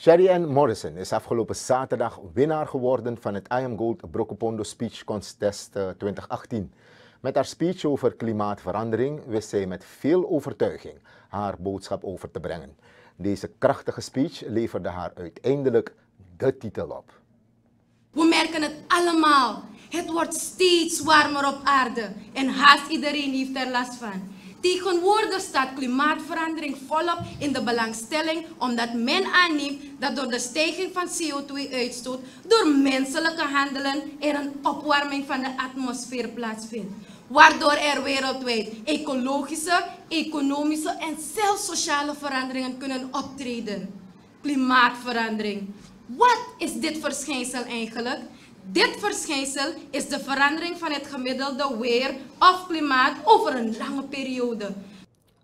Sherry Ann Morrison is afgelopen zaterdag winnaar geworden van het I Am Gold Brokopondo Speech Contest 2018. Met haar speech over klimaatverandering wist zij met veel overtuiging haar boodschap over te brengen. Deze krachtige speech leverde haar uiteindelijk de titel op. We merken het allemaal. Het wordt steeds warmer op aarde en haast iedereen heeft er last van. Tegenwoordig staat klimaatverandering volop in de belangstelling omdat men aanneemt dat door de stijging van CO2-uitstoot door menselijke handelen er een opwarming van de atmosfeer plaatsvindt. Waardoor er wereldwijd ecologische, economische en zelfs sociale veranderingen kunnen optreden. Klimaatverandering. Wat is dit verschijnsel eigenlijk? Dit verschijnsel is de verandering van het gemiddelde weer of klimaat over een lange periode.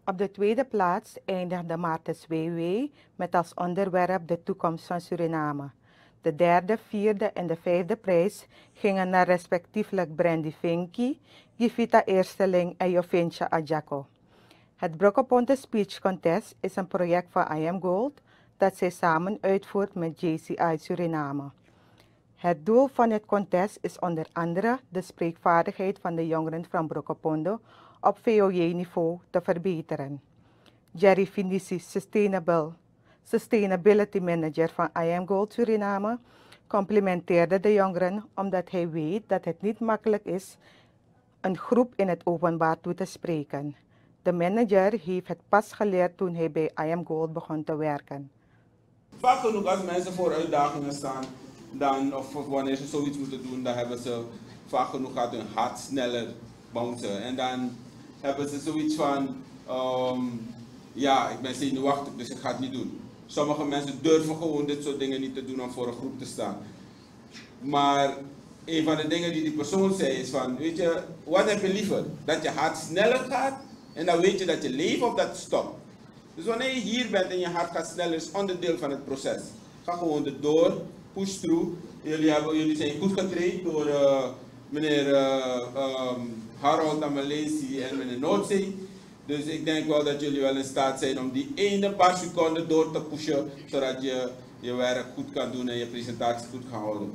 Op de tweede plaats eindigde Martens WW met als onderwerp de toekomst van Suriname. De derde, vierde en de vijfde prijs gingen naar respectievelijk Brandy Finky, Givita Eersteling en Jovincha Adjako. Het Brokoponte Speech Contest is een project van I Am Gold dat zij samen uitvoert met JCI Suriname. Het doel van het contest is onder andere de spreekvaardigheid van de jongeren van Brokopondo op VOJ-niveau te verbeteren. Jerry Sustainable, Sustainability Manager van I Am Gold Suriname, complimenteerde de jongeren omdat hij weet dat het niet makkelijk is een groep in het openbaar toe te spreken. De manager heeft het pas geleerd toen hij bij I Am Gold begon te werken. Vaak genoeg als mensen voor uitdagingen staan, dan, of wanneer ze zoiets moeten doen, dan hebben ze vaak genoeg gaat hun hart sneller bouncen. En dan hebben ze zoiets van, um, ja, ik ben zenuwachtig, dus ik ga het niet doen. Sommige mensen durven gewoon dit soort dingen niet te doen om voor een groep te staan. Maar een van de dingen die die persoon zei is van, weet je, wat heb je liever? Dat je hart sneller gaat en dan weet je dat je leeft of dat stopt. Dus wanneer je hier bent en je hart gaat sneller, is onderdeel van het proces. Ga gewoon erdoor, push through. Jullie, hebben, jullie zijn goed getraind door uh, meneer uh, Harold Amalesi en meneer Noordzee. Dus ik denk wel dat jullie wel in staat zijn om die ene paar seconden door te pushen, zodat je je werk goed kan doen en je presentatie goed kan houden.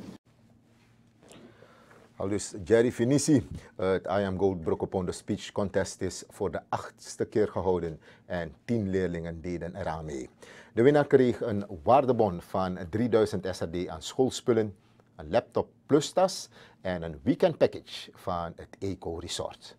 Al dus Jerry Finici, het I Am Gold Brokopondo Speech Contest is voor de achtste keer gehouden en tien leerlingen deden eraan mee. De winnaar kreeg een waardebon van 3000 SRD aan schoolspullen, een laptop plus tas en een weekend package van het Eco Resort.